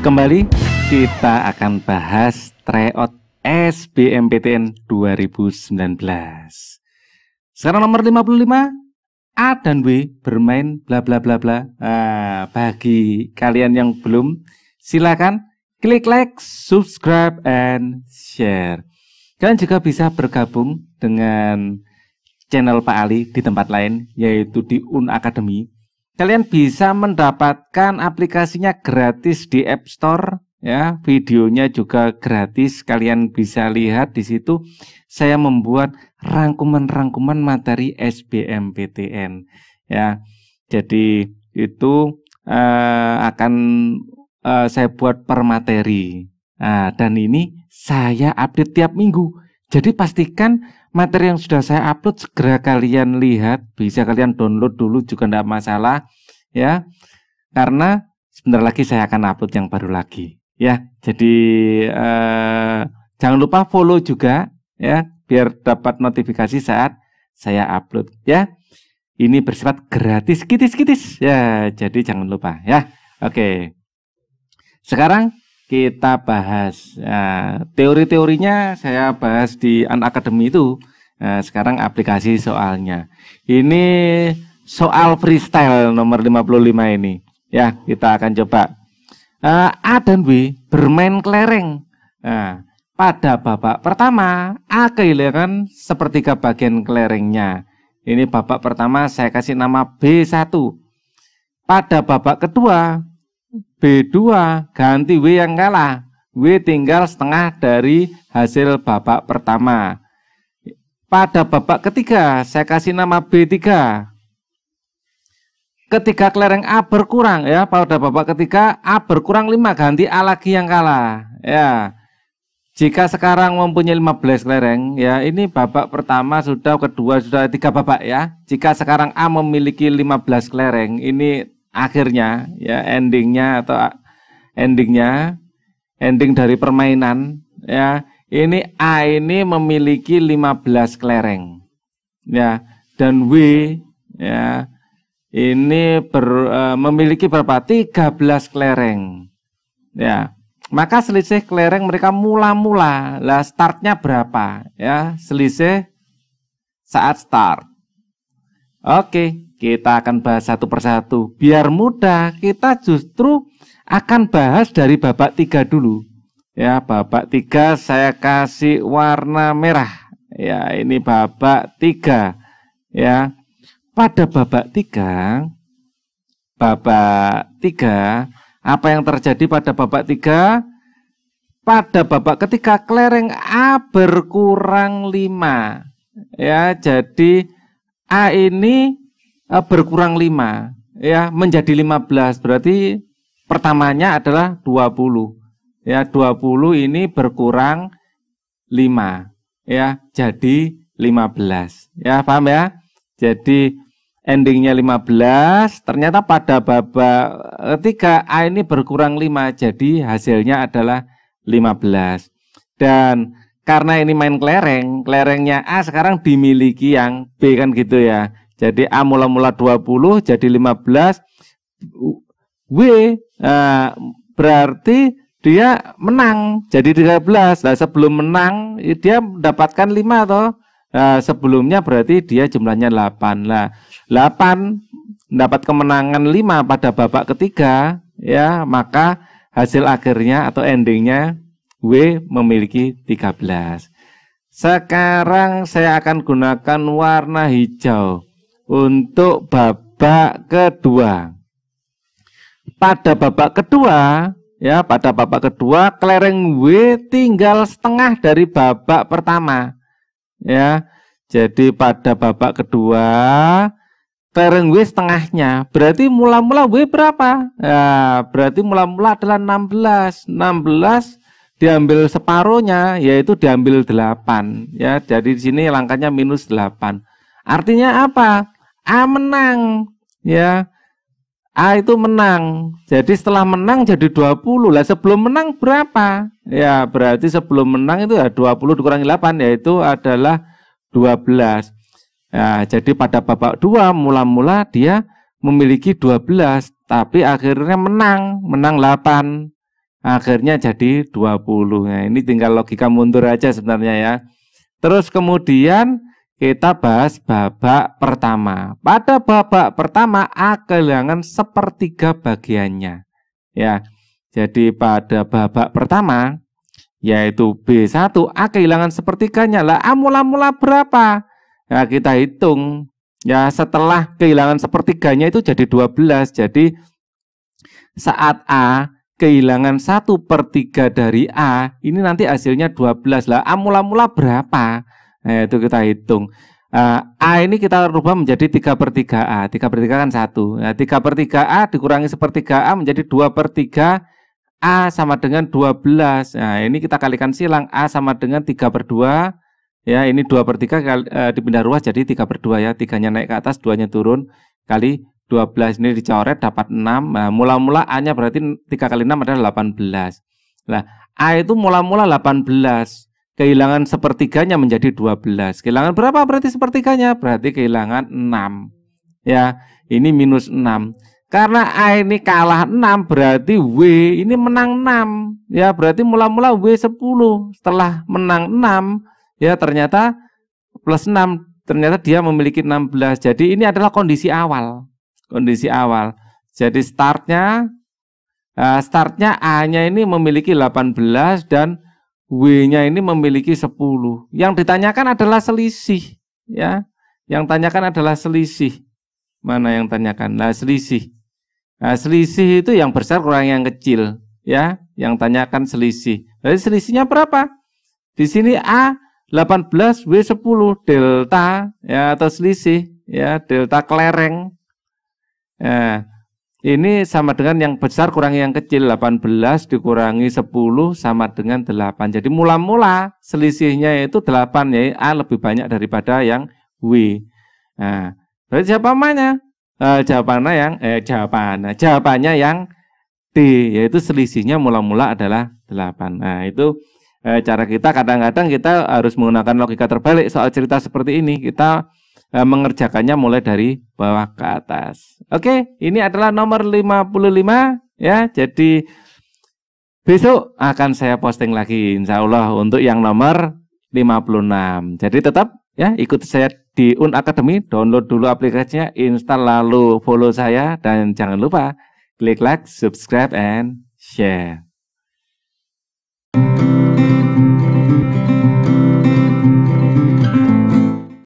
Kembali kita akan bahas tryout SBMPTN 2019. Sekarang nomor 55 A dan W bermain bla bla bla bla. Nah, bagi kalian yang belum silakan klik like, subscribe and share. Kalian juga bisa bergabung dengan channel Pak Ali di tempat lain yaitu di Un Academy Kalian bisa mendapatkan aplikasinya gratis di App Store ya. Videonya juga gratis. Kalian bisa lihat di situ saya membuat rangkuman-rangkuman materi SBMPTN ya. Jadi itu uh, akan uh, saya buat per materi. Nah, dan ini saya update tiap minggu. Jadi pastikan materi yang sudah saya upload segera kalian lihat, bisa kalian download dulu juga tidak masalah ya. Karena sebentar lagi saya akan upload yang baru lagi ya. Jadi eh, jangan lupa follow juga ya biar dapat notifikasi saat saya upload ya. Ini bersifat gratis kitis-kitis ya. Jadi jangan lupa ya. Oke. Sekarang kita bahas. Nah, teori-teorinya saya bahas di An Academy itu. Nah, sekarang aplikasi soalnya. Ini soal freestyle nomor 55 ini. Ya, kita akan coba. Uh, A dan B bermain kelereng. Nah, pada babak pertama, A kehilangan sepertiga bagian kelerengnya. Ini babak pertama saya kasih nama B1. Pada babak kedua, B2 ganti W yang kalah. W tinggal setengah dari hasil babak pertama. Pada babak ketiga, saya kasih nama B3. Ketika kelereng A berkurang ya, pada babak ketiga A berkurang 5 ganti A lagi yang kalah. Ya. Jika sekarang mempunyai 15 kelereng ya, ini babak pertama sudah, kedua sudah tiga babak ya. Jika sekarang A memiliki 15 kelereng, ini akhirnya ya endingnya atau endingnya ending dari permainan ya ini A ini memiliki 15 kelereng ya dan W ya ini ber, e, memiliki berapa? 13 kelereng ya. Maka selisih kelereng mereka mula-mula lah startnya berapa ya selisih saat start. Oke kita akan bahas satu persatu. Biar mudah, kita justru akan bahas dari babak tiga dulu. Ya, babak tiga saya kasih warna merah. Ya, ini babak tiga. Ya, pada babak tiga, babak tiga, apa yang terjadi pada babak tiga? Pada babak ketika kelereng A berkurang lima. Ya, jadi A ini berkurang 5 ya menjadi 15 berarti pertamanya adalah 20 ya 20 ini berkurang 5 ya jadi 15 ya paham ya? Jadi endingnya 15 ternyata pada babak ketiga A ini berkurang 5 jadi hasilnya adalah 15 dan karena ini main kelereng kelerengnya A sekarang dimiliki yang B kan gitu ya jadi A mula-mula 20 jadi 15. W uh, berarti dia menang jadi 13. Nah, sebelum menang dia mendapatkan 5 toh. Nah, sebelumnya berarti dia jumlahnya 8. Nah, 8 mendapat kemenangan 5 pada babak ketiga ya, maka hasil akhirnya atau endingnya W memiliki 13. Sekarang saya akan gunakan warna hijau untuk babak kedua. Pada babak kedua, ya pada babak kedua kelereng W tinggal setengah dari babak pertama. Ya. Jadi pada babak kedua kelereng W setengahnya. Berarti mula-mula W berapa? Ya, berarti mula-mula adalah 16. 16 diambil separuhnya yaitu diambil 8 ya. Jadi di sini langkahnya minus 8. Artinya apa? A menang ya. A itu menang. Jadi setelah menang jadi 20 lah sebelum menang berapa? Ya berarti sebelum menang itu ya 20 dikurangi 8 yaitu adalah 12 ya, jadi pada babak 2 mula-mula dia memiliki 12 tapi akhirnya menang menang 8 akhirnya jadi 20. Nah, ini tinggal logika mundur aja sebenarnya ya. Terus kemudian kita bahas babak pertama. Pada babak pertama A kehilangan sepertiga bagiannya. Ya. Jadi pada babak pertama yaitu B1 A kehilangan sepertiganya. Lah A mula-mula berapa? Nah, kita hitung. Ya, setelah kehilangan sepertiganya itu jadi 12. Jadi saat A kehilangan satu per 3 dari A, ini nanti hasilnya 12 lah. A mula-mula berapa? Nah, itu kita hitung. Uh, A ini kita rubah menjadi 3 per 3 A. 3 per 3 kan 1. Nah, 3 per 3 A dikurangi sepertiga A menjadi 2 per 3 A sama dengan 12. Nah, ini kita kalikan silang. A sama dengan 3 per 2. Ya, ini 2 per 3 kali, uh, dipindah ruas jadi 3 per 2 ya. 3-nya naik ke atas, 2-nya turun. Kali 12 ini dicoret dapat 6. Nah, mula-mula A-nya berarti 3 kali 6 adalah 18. Nah, A itu mula-mula 18. Kehilangan sepertiganya menjadi 12. Kehilangan berapa berarti sepertiganya? Berarti kehilangan 6. Ya, ini minus 6. Karena A ini kalah 6 berarti W ini menang 6. Ya, berarti mula-mula W 10. Setelah menang 6, ya ternyata plus 6 ternyata dia memiliki 16. Jadi ini adalah kondisi awal kondisi awal. Jadi startnya uh, startnya A-nya ini memiliki 18 dan W-nya ini memiliki 10. Yang ditanyakan adalah selisih, ya. Yang tanyakan adalah selisih. Mana yang tanyakan? Nah, selisih. Nah, selisih itu yang besar kurang yang kecil, ya. Yang tanyakan selisih. Jadi selisihnya berapa? Di sini A 18 W 10 delta ya atau selisih ya delta kelereng Nah, ini sama dengan yang besar kurangi yang kecil 18 dikurangi 10 sama dengan 8. Jadi mula-mula selisihnya itu 8 ya A lebih banyak daripada yang W. Nah, berarti siapa namanya? Eh, jawabannya yang eh jawabannya jawabannya yang D yaitu selisihnya mula-mula adalah 8. Nah, itu eh, cara kita kadang-kadang kita harus menggunakan logika terbalik soal cerita seperti ini. Kita eh, mengerjakannya mulai dari bawah ke atas. Oke, ini adalah nomor 55 ya. Jadi besok akan saya posting lagi insya Allah untuk yang nomor 56. Jadi tetap ya ikut saya di Un Academy, download dulu aplikasinya, install lalu follow saya dan jangan lupa klik like, subscribe and share.